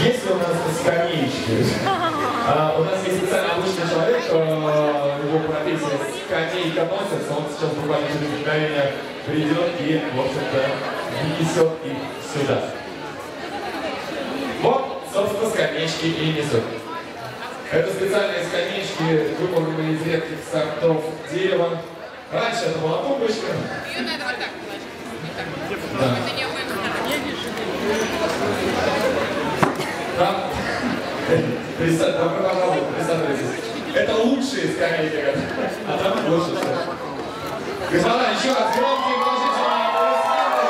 Есть у нас скамеечки? А, у нас есть специально обычный человек, а, его профессия скамейка носится, он сейчас буквально через мгновение придет и, в общем-то, несет их сюда. Вот, собственно, скамеечки и несут. Это специальные скамеечки, выполненные из редких сортов дерева. Раньше это была тумбочка. Ее надо вот так положить. Вот так. Да. Это не обоим сторонам. Там, представь, там, пожалуйста, присаживайтесь. Это лучшие скамейки, а там больше всего. Господа, еще раз громкие положительные аплодисменты.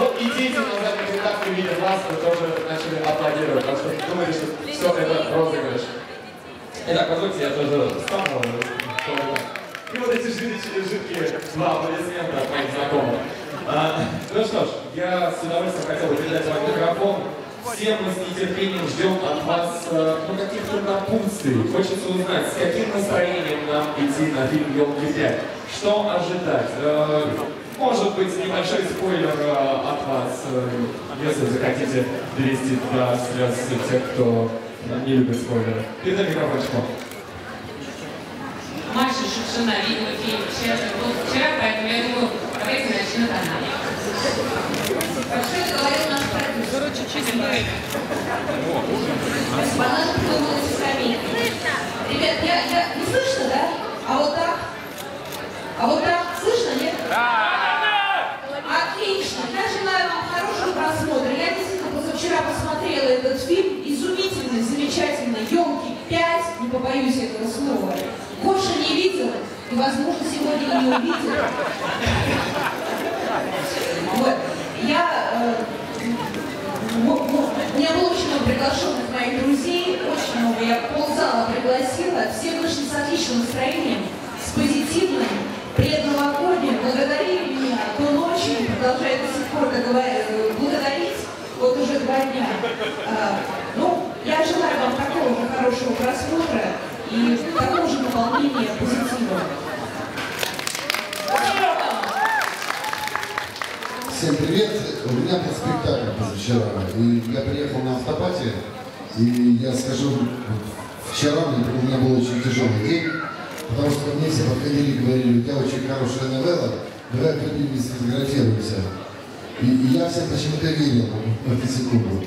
Вот и дети на задних рядах не видят вас, вы тоже начали аплодировать, потому что думали, что все это розыгрыш. Итак, позвольте, я тоже встану. И вот эти жидкие, жидкие два аплодисмента моих знакомых. А, ну что ж, я с удовольствием хотел бы передать вам микрофон. Все мы с нетерпением ждем от вас э, ну, каких-то напутствий. Хочется узнать, с каким настроением нам идти на фильм «Елки 5». Что ожидать? Э, может быть, небольшой спойлер э, от вас, если захотите довести до слез тех, кто не любит спойлеры. Передай микрофончик вам. Маша Шукшина видела фильм вчера, был вчера, поэтому я думаю, давайте начнет она. Вообще говорил наш продюсер. Спасибо, она же придумала эти скамейки. Ребят, я, я, не слышно, да? А вот так? А вот так? Слышно, нет? Отлично. Я желаю вам хорошего просмотра. Я действительно позавчера посмотрела этот фильм. Замечательный. Елки 5, не побоюсь этого слова. Гоша не видела и, возможно, сегодня не увидела. Вот. Я, э, у меня было очень много приглашенных моих друзей, очень много. Я ползала пригласила. Все вышли с отличным настроением, с позитивным, предновогодним, благодарили меня до ночи, продолжают до сих пор, э, благодарить, вот уже два дня. А, ну, я желаю вам такого же хорошего просмотра и такого же наполнения позитива. Всем привет! У меня был спектакль позавчера, и я приехал на автопате, и я скажу, вчера у меня был очень тяжелый день, потому что мне все подходили и говорили, у тебя очень хорошая новелла, давай прибегни, сфотографируемся. И, и я всем почему-то верил в эту секунду.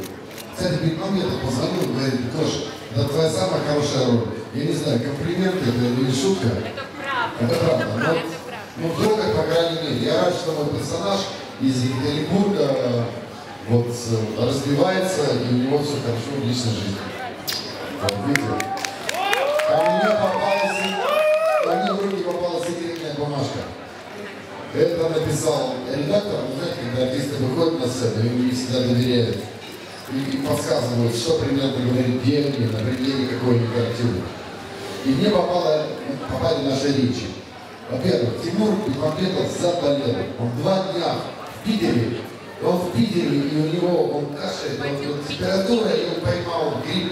Кстати, моментом позвонил, говорит, Кош, это твоя самая хорошая роль. Я не знаю, комплимент это или шутка. Это правда. Это правда. Но, Это правда. ну, долго, по крайней мере. Я рад, что мой персонаж из Екатеринбурга э, вот, э, развивается, и у него все хорошо в личной жизни. Вот, видите? А мне попалась, а мне в руки попала секретная бумажка. Это написал редактор, знаете, когда артисты выходят на сцену, им не всегда доверяют. И, подсказывают, что примерно говорит гений на примере какой-нибудь картины. И мне попало, попали наши речи. Во-первых, Тимур Бекмамбетов заболел. Он два дня в Питере. Он в Питере, и у него он кашляет, он, он температура, и он поймал грипп.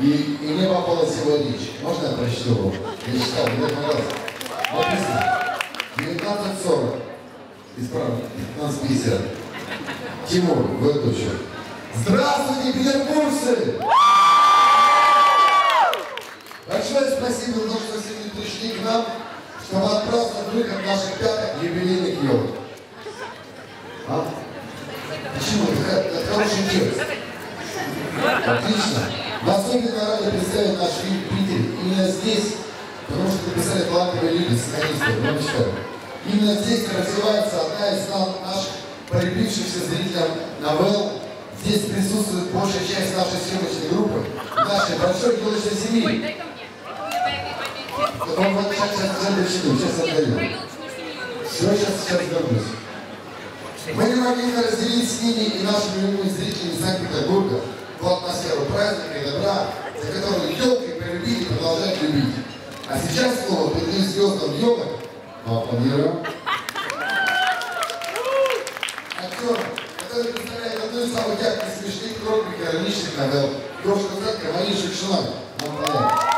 И, и мне попалась его речь. Можно я прочту его? Я читал, мне понравилось. Написано. 19.40. Исправно. 15.50. Тимур, выключу. Здравствуйте, петербуржцы! Большое спасибо за то, что сегодня пришли к нам, чтобы отпраздновать выход наших пятых юбилейных елок. А? Почему? Это, это хороший текст. Отлично. Мы особенно рады представить наш фильм в Питере. Именно здесь, потому что написали талантливые люди, сценаристы, ну что. Именно здесь развивается одна из наших полюбившихся зрителям новелл. Здесь присутствует большая часть нашей съемочной группы, нашей большой елочной семьи. Ой, дай ко мне. Мне. Вот сейчас, сейчас, сейчас начну, сейчас отдаю. Все, сейчас, сейчас вернусь. Мы не могли разделить с ними и нашими любимыми зрителями Санкт-Петербурга ту атмосферу праздника и добра, за которую елкой полюбили и продолжают любить. А сейчас слово передаю звездам елок, аплодируем. Актерам, хроник ироничных новелл. Крошка Зетка, Мария Шукшина. Нам понятно.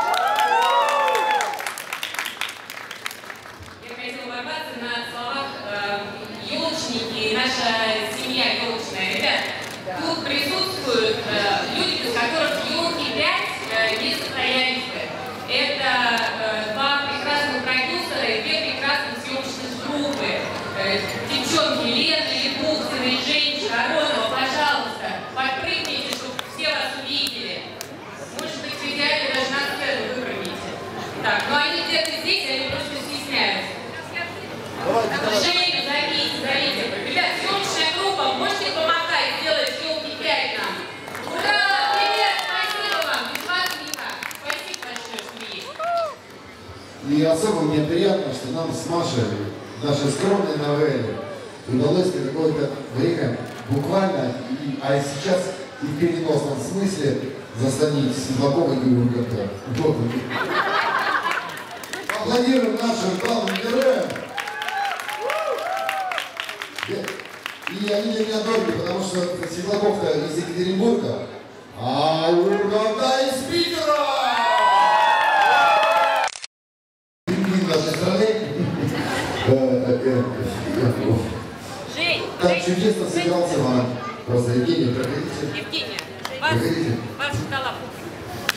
Особо мне приятно, что нам с Машей, нашей скромной новелле, удалось какое-то время буквально, и, а сейчас и в переносном смысле заслонить Светлакова и Урганта. Вот. Аплодируем нашим главным героям. И они для меня дороги, потому что Светлаков-то из Екатеринбурга, а Урганта из Питера! Пингвин нашей страны. Э, э, э, э, Жень, Чудесно сыгрался вам. Просто Евгений, проходите. Евгения, вас, Проходите. ждала публика.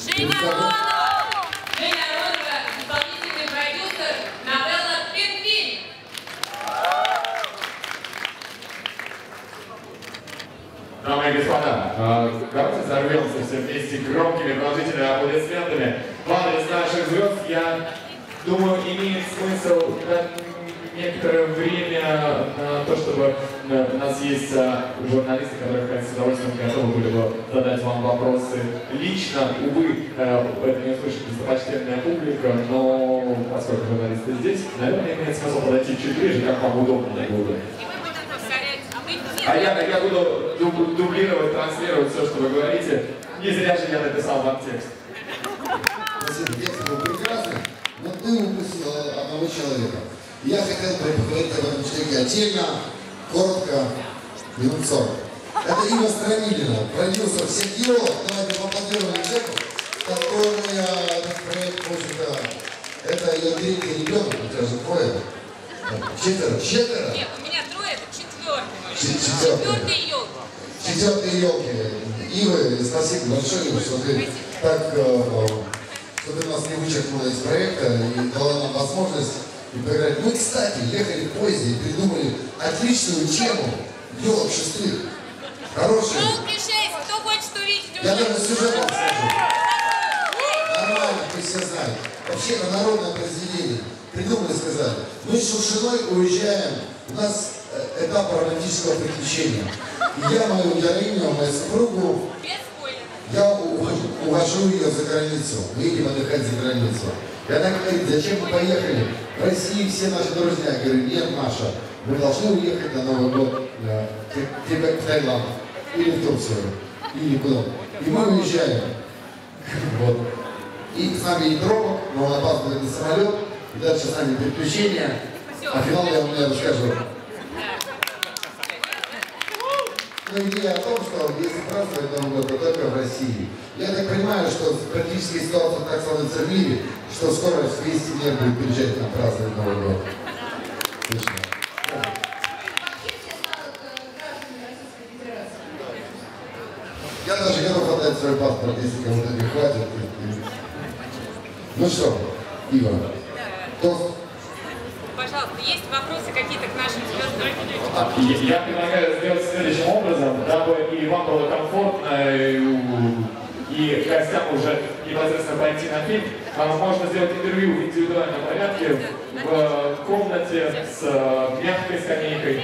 Женя. Аронова! Женя Аронова, исполнительный продюсер, новелла «Пингвин». Дамы и господа, э, давайте взорвемся все вместе громкими продолжительными аплодисментами. В адрес наших звезд, я думаю, имеет смысл дать некоторое время на то, чтобы э, у нас есть э, журналисты, которые, конечно, с удовольствием готовы были бы задать вам вопросы лично. Увы, э, это не услышит достопочтенная публика, но поскольку журналисты здесь, наверное, имеет смысл подойти чуть ближе, как вам удобно будет. И мы будем повторять. А А я, я буду дуб- дублировать, транслировать все, что вы говорите. Не зря же я написал вам текст. Спасибо, текст был прекрасный, но ты упустил одного человека. Я хотел бы поговорить об этом человеке отдельно, коротко, минут 40. Это Ива Страмилина, продюсер, всех геолог. Давайте поаплодируем человеку, который э, этот проект, в общем-то, это ее третий ребенок, у тебя же двое. Четверо, четверо. Нет, у меня трое, это четвертый. Четвертый. Четвертый елка. Четвертые елки. Ивы, спасибо большое, что ты так, э, что ты нас не вычеркнула из проекта и дала нам возможность и поиграть. Мы, кстати, ехали в поезде и придумали отличную тему елок шестых. Елки шесть, кто хочет увидеть Я даже сюжет вам скажу. Нормально, вы все знаете. Вообще это народное произведение. Придумали, сказали. Мы с Шушиной уезжаем. У нас э, этап романтического приключения. И я мою героиню, мою супругу, Без увожу ее за границу. Мы едем отдыхать за границу. И она говорит, зачем мы поехали? В России все наши друзья. Я говорю, нет, Маша, мы должны уехать на Новый год э, в- Таиланд. Или в Турцию. Или куда. И мы уезжаем. Вот. И с нами едет робот, но он опаздывает на самолет. И дальше с нами приключения. А финал я вам расскажу. Но идея о том, что если праздновать Новый год, то только в России. Я так понимаю, что практически ситуация так становится в мире, что скоро весь мир будет приезжать к нам праздновать Новый год. Слышно? Я даже готов отдать свой паспорт, если кому-то не хватит. Ну что, Ива, тост. Пожалуйста, есть вопросы какие-то к нашим звездам? Я предлагаю сделать следующим образом, дабы и вам было комфортно, и, у- и гостям уже непосредственно пойти на фильм. А Можно сделать интервью в индивидуальном порядке в э, комнате с э, мягкой скамейкой.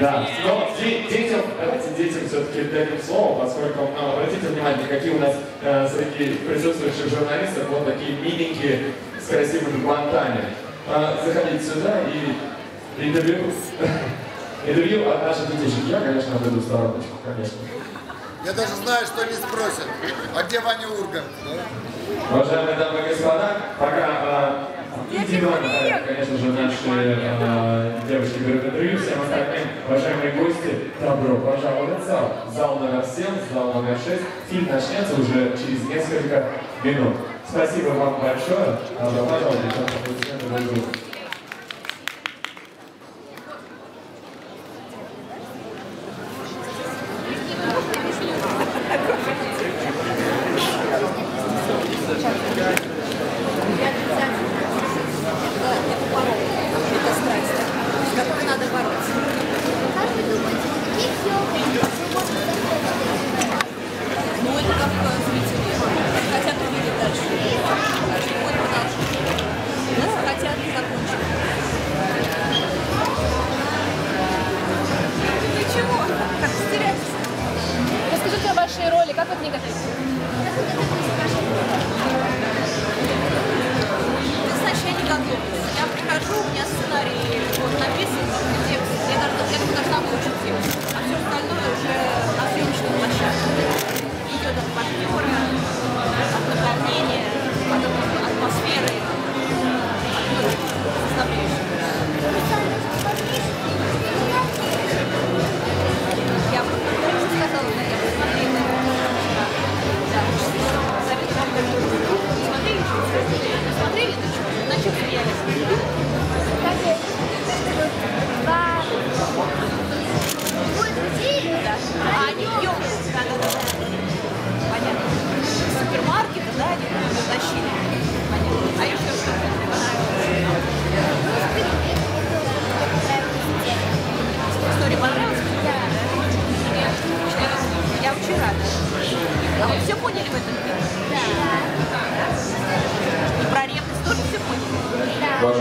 Да, но де- детям, давайте детям все-таки дадим слово, поскольку, ну, обратите внимание, какие у нас э, среди присутствующих журналистов вот такие миленькие с красивыми бантами. Э, заходите сюда и интервью. Интервью от наших детишек. Я, конечно, отойду в стороночку, конечно. Я даже знаю, что не спросят. А где Ваня Ургант? да? Уважаемые дамы и господа, пока э, индивидуально, порядке, конечно же, наши э, девушки берут интервью, всем остальным, уважаемые гости, добро пожаловать в зал. Зал номер 7, зал номер 6. Фильм начнется уже через несколько минут. Спасибо вам большое. Добро пожаловать. Thank you.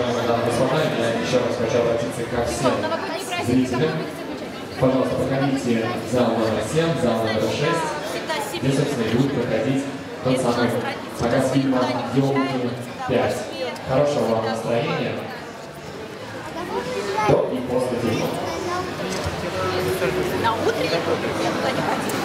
И господа, я еще раз хочу обратиться ко всем зрителям. Пожалуйста, проходите в зал номер 7, зал номер 6, Всегда где, собственно, и будет проходить тот самый показ фильма «Елки 5». Хорошего вам настроения до и после фильма. На утренник я туда не ходила.